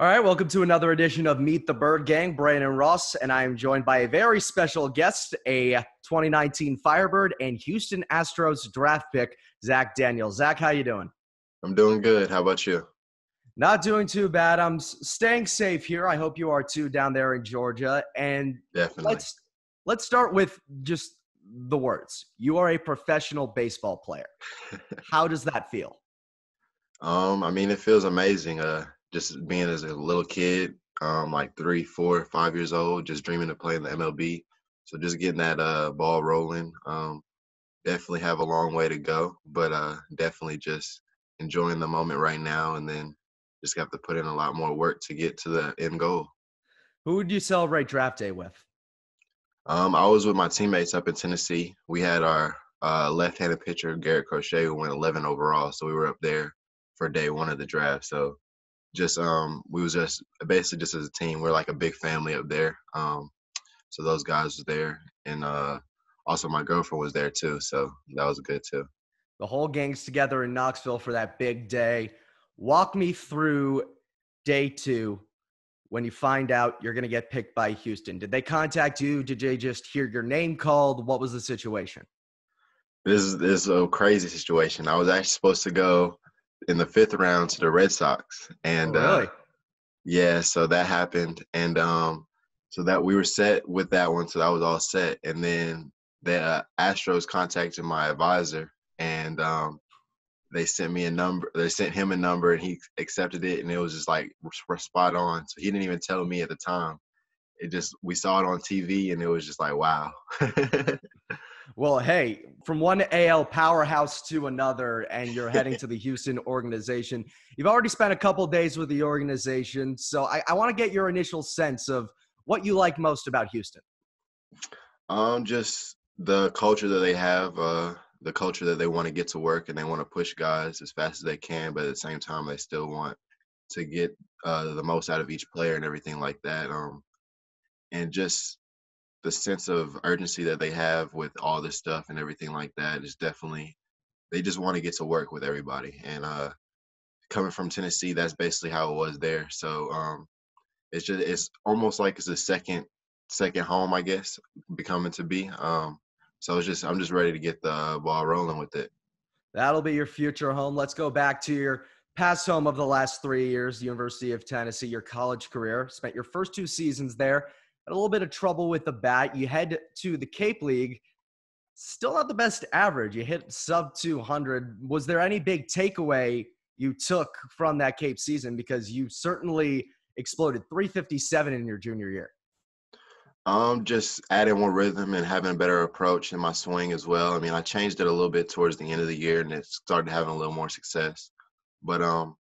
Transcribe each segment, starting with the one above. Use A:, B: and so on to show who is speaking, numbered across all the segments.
A: All right, welcome to another edition of Meet the Bird Gang. Brandon Ross, and I am joined by a very special guest, a 2019 Firebird and Houston Astros draft pick, Zach Daniels. Zach, how you doing?
B: I'm doing good. How about you?
A: Not doing too bad. I'm staying safe here. I hope you are too down there in Georgia. And
B: definitely,
A: let's let's start with just the words. You are a professional baseball player. how does that feel?
B: Um, I mean, it feels amazing. Uh, just being as a little kid, um, like three, four, five years old, just dreaming of playing the MLB. So just getting that uh, ball rolling. Um, definitely have a long way to go, but uh, definitely just enjoying the moment right now, and then just have to put in a lot more work to get to the end goal.
A: Who would you celebrate draft day with?
B: Um, I was with my teammates up in Tennessee. We had our uh, left-handed pitcher Garrett Crochet, who went 11 overall, so we were up there for day one of the draft. So just um we was just basically just as a team we're like a big family up there um so those guys was there and uh also my girlfriend was there too so that was good too.
A: The whole gang's together in knoxville for that big day. Walk me through day two when you find out you're going to get picked by houston. Did they contact you? Did they just hear your name called? What was the situation?
B: This is this is a crazy situation. I was actually supposed to go in the fifth round to the Red Sox, and
A: oh, really?
B: uh, yeah, so that happened, and um, so that we were set with that one, so that was all set, and then the uh, Astros contacted my advisor, and um, they sent me a number. They sent him a number, and he accepted it, and it was just like spot on. So he didn't even tell me at the time. It just we saw it on TV, and it was just like wow.
A: Well, hey, from one AL powerhouse to another, and you're heading to the Houston organization. You've already spent a couple days with the organization, so I, I want to get your initial sense of what you like most about Houston.
B: Um, just the culture that they have, uh, the culture that they want to get to work and they want to push guys as fast as they can, but at the same time, they still want to get uh, the most out of each player and everything like that. Um, and just the sense of urgency that they have with all this stuff and everything like that is definitely they just want to get to work with everybody and uh coming from tennessee that's basically how it was there so um it's just it's almost like it's a second second home i guess becoming to be um so it's just i'm just ready to get the ball rolling with it.
A: That'll be your future home. Let's go back to your past home of the last three years university of tennessee your college career. Spent your first two seasons there a little bit of trouble with the bat. You head to the Cape League, still not the best average. You hit sub 200. Was there any big takeaway you took from that Cape season? Because you certainly exploded 357 in your junior year.
B: Um, just adding more rhythm and having a better approach in my swing as well. I mean, I changed it a little bit towards the end of the year, and it started having a little more success. But um,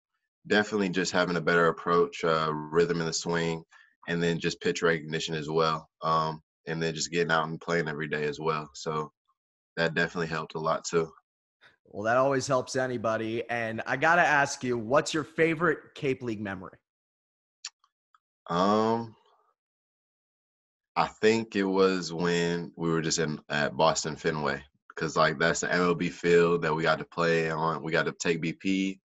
B: definitely just having a better approach, uh, rhythm in the swing, and then just pitch recognition as well. Um, and then just getting out and playing every day as well. So that definitely helped a lot too.
A: Well, that always helps anybody. And I got to ask you, what's your favorite Cape League memory?
B: Um, I think it was when we were just in at Boston Fenway because like that's the MLB field that we got to play on. We got to take BP,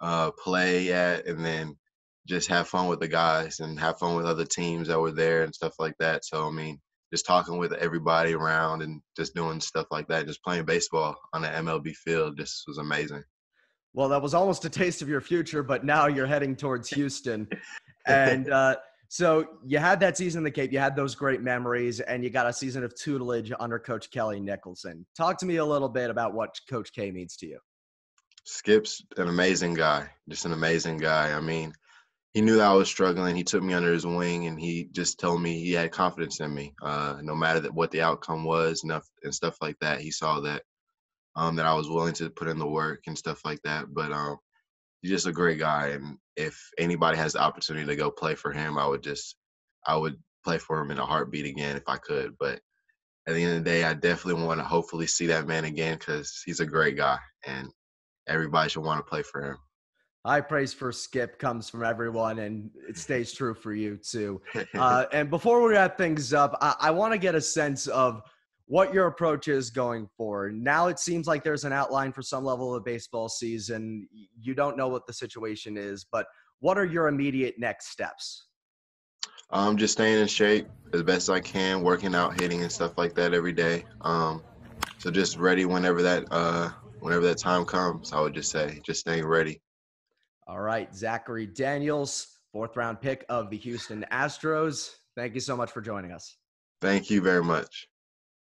B: uh, play at, and then just have fun with the guys and have fun with other teams that were there and stuff like that. So I mean, just talking with everybody around and just doing stuff like that, just playing baseball on the MLB field just was amazing.
A: Well, that was almost a taste of your future, but now you're heading towards Houston. and uh, so you had that season in the Cape, you had those great memories, and you got a season of tutelage under Coach Kelly Nicholson. Talk to me a little bit about what Coach K means to you.
B: Skip's an amazing guy, just an amazing guy. I mean, he knew that I was struggling. He took me under his wing and he just told me he had confidence in me. Uh, no matter that what the outcome was and, and stuff like that, he saw that um, that I was willing to put in the work and stuff like that. But um, he's just a great guy, and if anybody has the opportunity to go play for him, I would just I would play for him in a heartbeat again if I could. But at the end of the day, I definitely want to hopefully see that man again because he's a great guy, and everybody should want to play for him
A: high praise for Skip comes from everyone, and it stays true for you too. Uh, and before we wrap things up, I, I want to get a sense of what your approach is going forward. Now it seems like there's an outline for some level of baseball season. You don't know what the situation is, but what are your immediate next steps?
B: Um, just staying in shape as best I can, working out, hitting, and stuff like that every day. Um, so just ready whenever that uh, whenever that time comes. I would just say, just staying ready.
A: All right, Zachary Daniels, fourth round pick of the Houston Astros. Thank you so much for joining us.
B: Thank you very much.